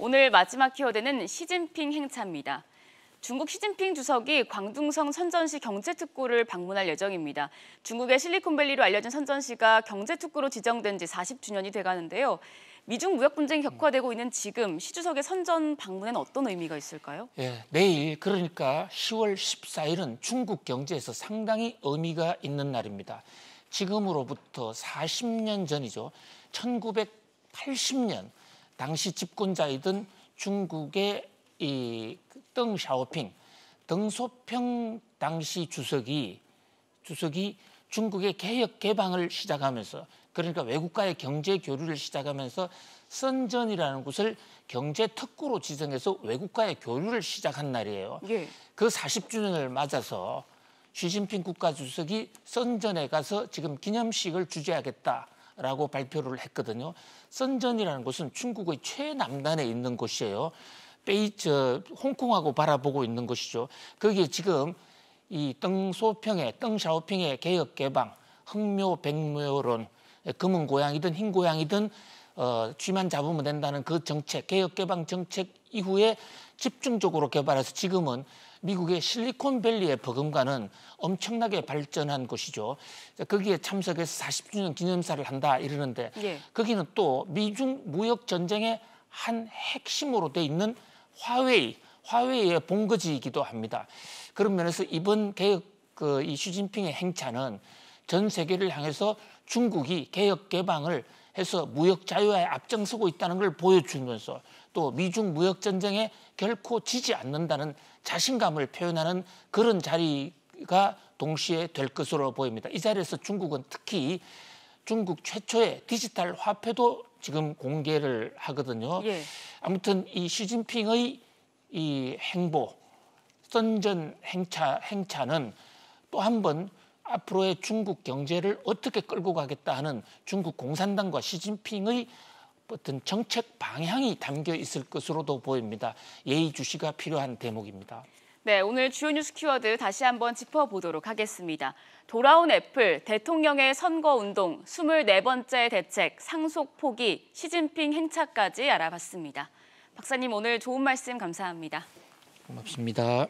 오늘 마지막 키워드는 시진핑 행차입니다. 중국 시진핑 주석이 광둥성 선전시 경제특구를 방문할 예정입니다. 중국의 실리콘밸리로 알려진 선전시가 경제특구로 지정된 지 40주년이 돼가는데요. 미중 무역 분쟁이 격화되고 있는 지금 시 주석의 선전 방문에는 어떤 의미가 있을까요? 예, 내일 그러니까 10월 14일은 중국 경제에서 상당히 의미가 있는 날입니다. 지금으로부터 40년 전이죠. 1980년 당시 집권자이던 중국의 이 덩 샤오핑 덩소평 당시 주석이 주석이 중국의 개혁 개방을 시작하면서 그러니까 외국과의 경제 교류를 시작하면서 선전이라는 곳을 경제 특구로 지정해서 외국과의 교류를 시작한 날이에요. 예. 그 40주년을 맞아서 시진핑 국가주석이 선전에 가서 지금 기념식을 주재하겠다 라고 발표를 했거든요. 선전이라는 곳은 중국의 최남단에 있는 곳이에요. 베이 저 홍콩하고 바라보고 있는 곳이죠. 거기에 지금 이 덩소평의 덩샤오핑의 개혁 개방, 흑묘 백묘론, 검은 고양이든 흰 고양이든 어, 쥐만 잡으면 된다는 그 정책, 개혁 개방 정책 이후에 집중적으로 개발해서 지금은 미국의 실리콘밸리의 버금가는 엄청나게 발전한 곳이죠. 거기에 참석해서 40주년 기념사를 한다 이러는데 예. 거기는 또 미중 무역 전쟁의 한 핵심으로 돼 있는 화웨이, 화웨이의 본거지이기도 합니다. 그런 면에서 이번 개혁 그 이 시진핑의 행차는 전 세계를 향해서 중국이 개혁 개방을 해서 무역 자유화에 앞장서고 있다는 걸 보여주면서 또 미중 무역 전쟁에 결코 지지 않는다는 자신감을 표현하는 그런 자리가 동시에 될 것으로 보입니다. 이 자리에서 중국은 특히 중국 최초의 디지털 화폐도 지금 공개를 하거든요. 예. 아무튼 이 시진핑의 이 행보, 선전 행차 행차는 또 한 번 앞으로의 중국 경제를 어떻게 끌고 가겠다 하는 중국 공산당과 시진핑의 어떤 정책 방향이 담겨 있을 것으로도 보입니다. 예의 주시가 필요한 대목입니다. 네, 오늘 주요 뉴스 키워드 다시 한번 짚어보도록 하겠습니다. 돌아온 애플, 대통령의 선거운동, 24번째 대책, 상속 포기, 시진핑 행차까지 알아봤습니다. 박사님 오늘 좋은 말씀 감사합니다. 고맙습니다.